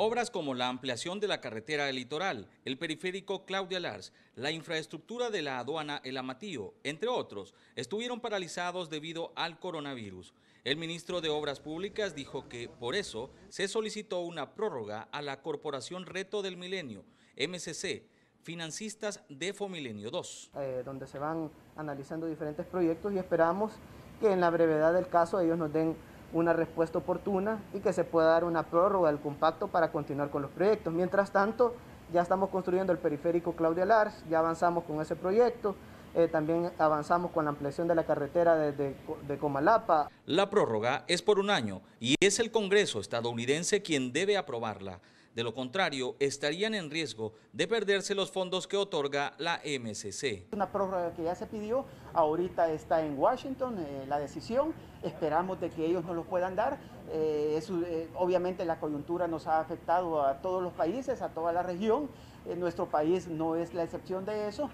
Obras como la ampliación de la carretera del litoral, el periférico Claudia Lars, la infraestructura de la aduana El Amatío, entre otros, estuvieron paralizados debido al coronavirus. El ministro de Obras Públicas dijo que, por eso, se solicitó una prórroga a la Corporación Reto del Milenio, MCC, financistas de Fomilenio 2. Eh, donde se van analizando diferentes proyectos y esperamos que en la brevedad del caso ellos nos den una respuesta oportuna y que se pueda dar una prórroga del compacto para continuar con los proyectos. Mientras tanto, ya estamos construyendo el periférico Claudia Lars, ya avanzamos con ese proyecto, eh, también avanzamos con la ampliación de la carretera de Comalapa. La prórroga es por un año y es el Congreso estadounidense quien debe aprobarla. De lo contrario, estarían en riesgo de perderse los fondos que otorga la MCC. Una prórroga que ya se pidió, ahorita está en Washington eh, la decisión, esperamos de que ellos nos lo puedan dar. Eh, eh, obviamente la coyuntura nos ha afectado a todos los países, a toda la región, nuestro país no es la excepción de eso.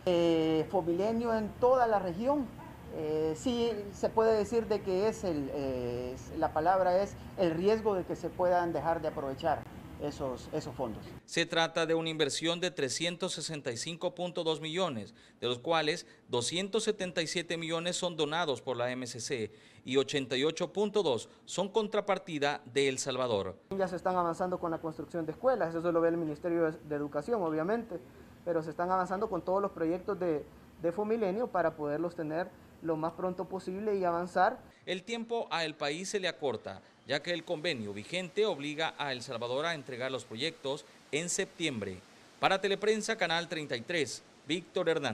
Fomilenio en toda la región, sí se puede decir de que es la palabra es el riesgo de que se puedan dejar de aprovechar esos, esos fondos. Se trata de una inversión de 365.2 millones, de los cuales 277 millones son donados por la MCC y 88.2 son contrapartida de El Salvador. Ya se están avanzando con la construcción de escuelas, eso lo ve el Ministerio de Educación, obviamente, pero se están avanzando con todos los proyectos de, de Fomilenio para poderlos tener lo más pronto posible y avanzar. El tiempo a el país se le acorta, ya que el convenio vigente obliga a El Salvador a entregar los proyectos en septiembre. Para Teleprensa, Canal 33, Víctor Hernández.